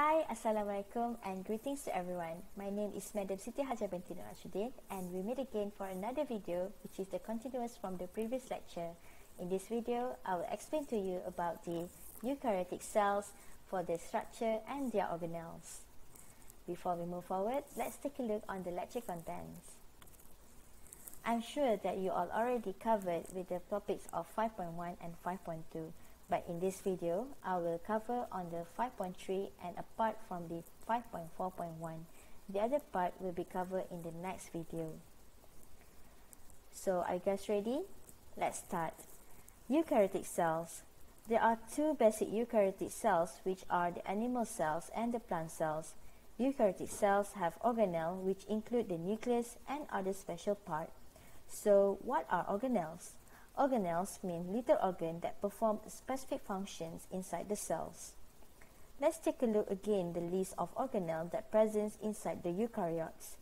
Hi, Assalamualaikum and greetings to everyone. My name is Madam Siti Hajar binti Rashidin and we meet again for another video which is the continuous from the previous lecture. In this video, I will explain to you about the eukaryotic cells for their structure and their organelles. Before we move forward, let's take a look on the lecture contents. I'm sure that you all already covered with the topics of 5.1 and 5.2 but in this video, I will cover on the 5.3 and apart from the 5.4.1. The other part will be covered in the next video. So are you guys ready? Let's start. Eukaryotic cells. There are two basic eukaryotic cells which are the animal cells and the plant cells. Eukaryotic cells have organelles which include the nucleus and other special part. So what are organelles? Organelles mean little organs that perform specific functions inside the cells. Let's take a look again the list of organelles that present inside the eukaryotes.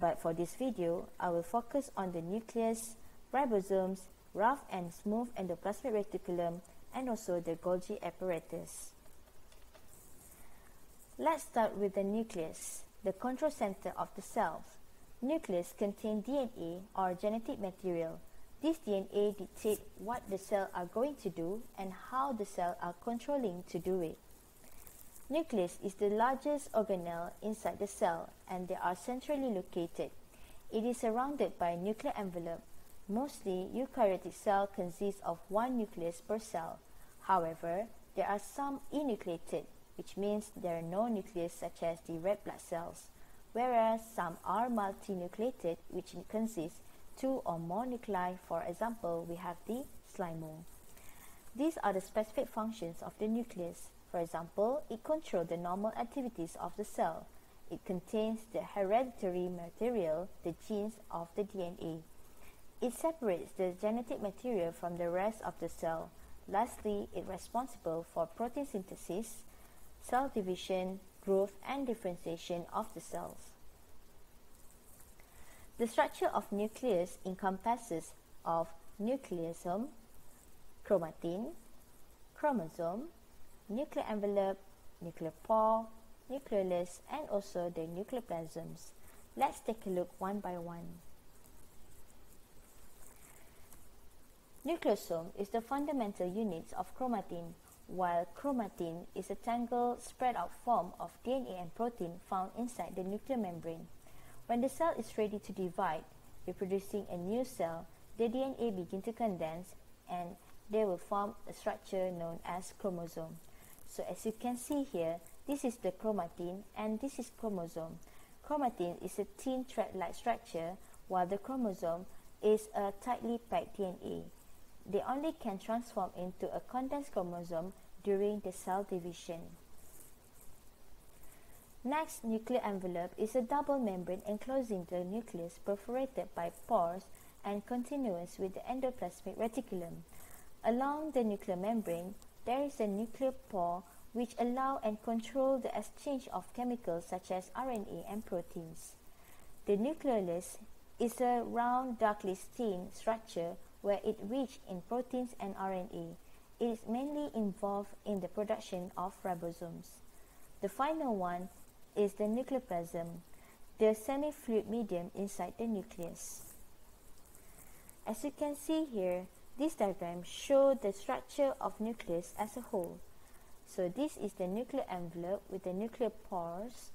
But for this video, I will focus on the nucleus, ribosomes, rough and smooth endoplasmic reticulum, and also the Golgi apparatus. Let's start with the nucleus, the control center of the cells. Nucleus contain DNA or genetic material this DNA dictates what the cell are going to do and how the cell are controlling to do it. Nucleus is the largest organelle inside the cell and they are centrally located. It is surrounded by a nuclear envelope. Mostly, eukaryotic cell consists of one nucleus per cell. However, there are some enucleated, which means there are no nucleus such as the red blood cells, whereas some are multinucleated, which consists two or more nuclei, for example, we have the SLIMO. These are the specific functions of the nucleus. For example, it controls the normal activities of the cell. It contains the hereditary material, the genes of the DNA. It separates the genetic material from the rest of the cell. Lastly, it is responsible for protein synthesis, cell division, growth, and differentiation of the cells. The structure of nucleus encompasses of nucleosome, chromatin, chromosome, nuclear envelope, nuclear pore, nucleolus, and also the nucleoplasms. Let's take a look one by one. Nucleosome is the fundamental unit of chromatin, while chromatin is a tangled, spread out form of DNA and protein found inside the nuclear membrane. When the cell is ready to divide, reproducing a new cell, the DNA begin to condense and they will form a structure known as chromosome. So as you can see here, this is the chromatin and this is chromosome. Chromatin is a thin thread-like structure while the chromosome is a tightly packed DNA. They only can transform into a condensed chromosome during the cell division. Next nuclear envelope is a double membrane enclosing the nucleus perforated by pores and continuous with the endoplasmic reticulum. Along the nuclear membrane, there is a nuclear pore which allow and control the exchange of chemicals such as RNA and proteins. The nucleolus is a round darkly stained structure where it rich in proteins and RNA. It is mainly involved in the production of ribosomes. The final one is the nucleoplasm, the semi-fluid medium inside the nucleus. As you can see here, this diagram shows the structure of nucleus as a whole. So this is the nuclear envelope with the nuclear pores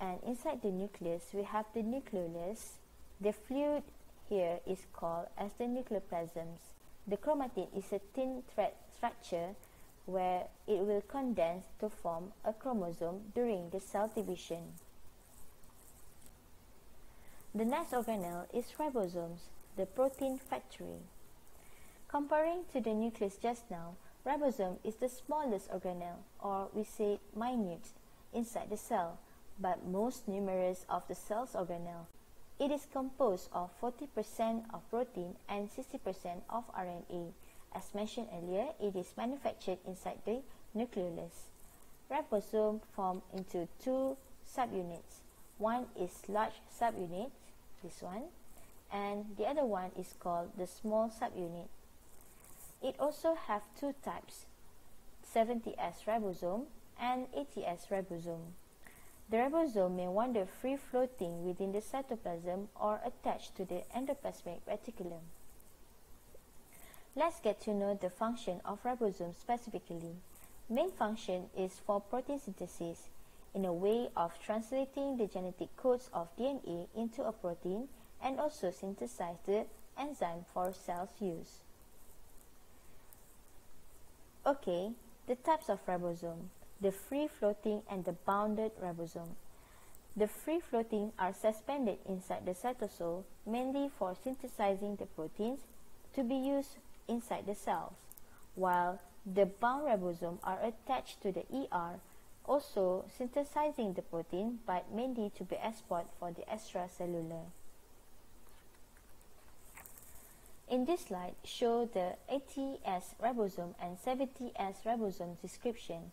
and inside the nucleus we have the nucleolus. The fluid here is called as the nucleoplasms. The chromatin is a thin thread structure where it will condense to form a chromosome during the cell division. The next organelle is ribosomes, the protein factory. Comparing to the nucleus just now, ribosome is the smallest organelle, or we say minute, inside the cell, but most numerous of the cell's organelle. It is composed of 40% of protein and 60% of RNA. As mentioned earlier, it is manufactured inside the nucleolus. Ribosome form into two subunits. One is large subunit, this one, and the other one is called the small subunit. It also have two types, 70S ribosome and 80S ribosome. The ribosome may wander free floating within the cytoplasm or attached to the endoplasmic reticulum. Let's get to know the function of ribosome specifically. Main function is for protein synthesis in a way of translating the genetic codes of DNA into a protein and also synthesize the enzyme for cells use. Okay, the types of ribosome, the free-floating and the bounded ribosome. The free-floating are suspended inside the cytosol mainly for synthesizing the proteins to be used inside the cells, while the bound ribosome are attached to the ER, also synthesizing the protein but mainly to be export for the extracellular. In this slide, show the 80S ribosome and 70S ribosome description.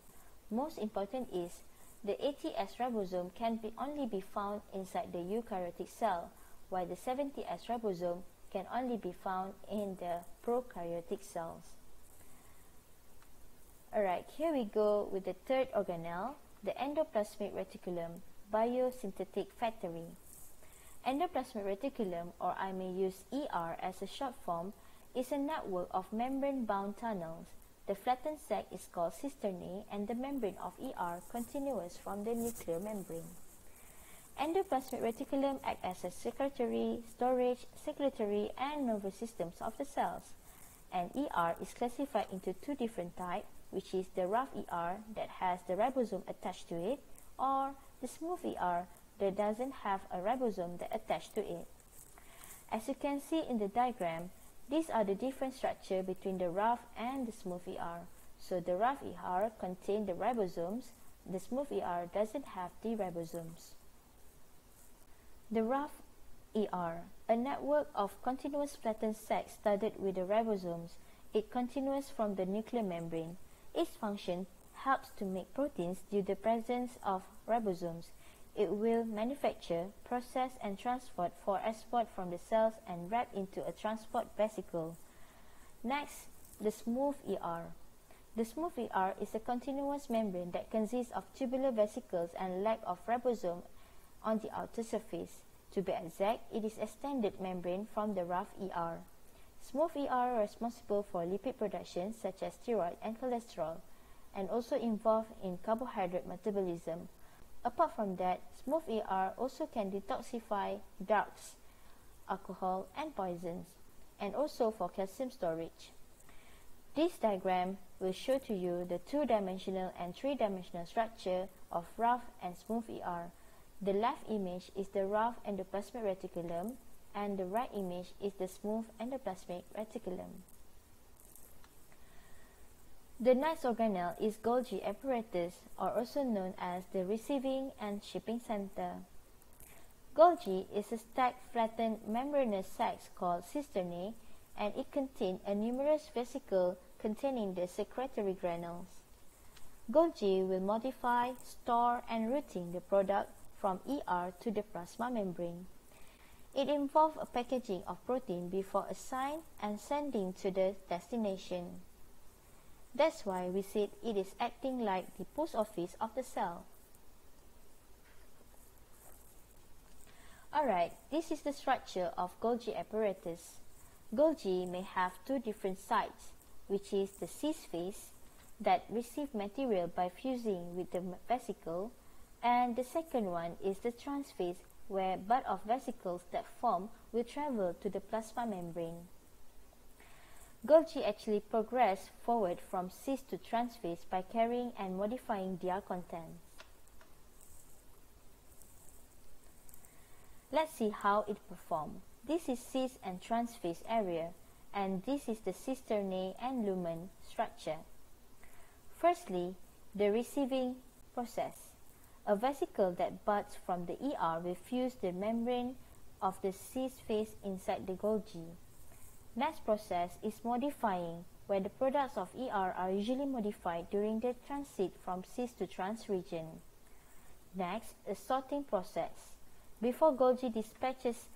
Most important is the 80S ribosome can be only be found inside the eukaryotic cell, while the 70S ribosome can only be found in the prokaryotic cells. Alright, here we go with the third organelle, the endoplasmic reticulum biosynthetic factory. Endoplasmic reticulum, or I may use ER as a short form, is a network of membrane-bound tunnels. The flattened sac is called cisternae and the membrane of ER continuous from the nuclear membrane. Endoplasmic reticulum act as a secretory, storage, circulatory, and nervous systems of the cells. And ER is classified into two different types, which is the rough ER that has the ribosome attached to it, or the smooth ER that doesn't have a ribosome that attached to it. As you can see in the diagram, these are the different structure between the rough and the smooth ER. So the rough ER contain the ribosomes, the smooth ER doesn't have the ribosomes. The rough ER, a network of continuous flattened sacs studded with the ribosomes, it continuous from the nuclear membrane. Its function helps to make proteins due to the presence of ribosomes. It will manufacture, process and transport for export from the cells and wrap into a transport vesicle. Next, the smooth ER. The smooth ER is a continuous membrane that consists of tubular vesicles and lack of ribosome on the outer surface. To be exact, it is extended membrane from the rough ER. Smooth ER are responsible for lipid production such as steroid and cholesterol, and also involved in carbohydrate metabolism. Apart from that, smooth ER also can detoxify drugs, alcohol, and poisons, and also for calcium storage. This diagram will show to you the two-dimensional and three-dimensional structure of rough and smooth ER the left image is the rough endoplasmic reticulum and the right image is the smooth endoplasmic reticulum. The next organelle is Golgi apparatus or also known as the receiving and shipping center. Golgi is a stacked flattened membranous sac called cisternae and it contains a numerous vesicle containing the secretory granules. Golgi will modify, store and routing the product from ER to the plasma membrane. It involves a packaging of protein before assigned and sending to the destination. That's why we said it is acting like the post office of the cell. Alright, this is the structure of Golgi apparatus. Golgi may have two different sites, which is the cis face that receive material by fusing with the vesicle and the second one is the trans face where bud of vesicles that form will travel to the plasma membrane. Golgi actually progress forward from cis to trans face by carrying and modifying their contents. Let's see how it performs. This is cis and trans face area and this is the cisternae and lumen structure. Firstly, the receiving process. A vesicle that buds from the ER will fuse the membrane of the cis face inside the Golgi. Next process is modifying, where the products of ER are usually modified during the transit from cis to trans region. Next, a sorting process. Before Golgi dispatches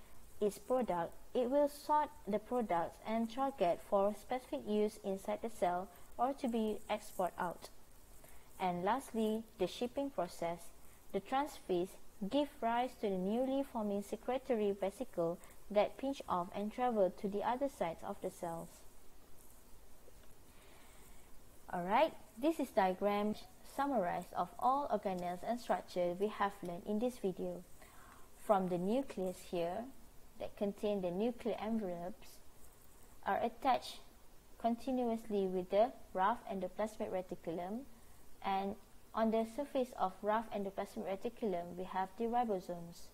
its product, it will sort the products and target for specific use inside the cell or to be export out. And lastly, the shipping process. The trans face give rise to the newly forming secretory vesicle that pinch off and travel to the other sides of the cells. Alright, this is diagram summarized of all organelles and structures we have learned in this video. From the nucleus here, that contain the nuclear envelopes, are attached continuously with the rough endoplasmic reticulum and on the surface of rough endoplasmic reticulum we have the ribosomes.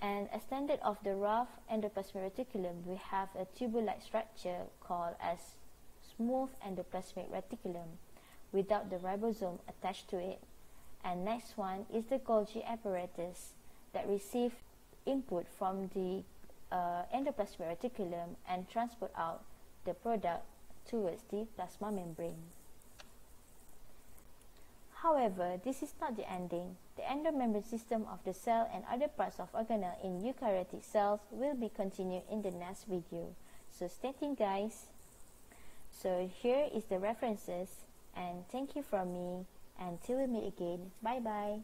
And extended of the rough endoplasmic reticulum we have a tube-like structure called as smooth endoplasmic reticulum without the ribosome attached to it. And next one is the Golgi apparatus that receive input from the uh, endoplasmic reticulum and transport out the product towards the plasma membrane. However, this is not the ending. The endomembrane system of the cell and other parts of organelle in eukaryotic cells will be continued in the next video. So stay tuned guys. So here is the references and thank you from me. Until we meet again, bye bye.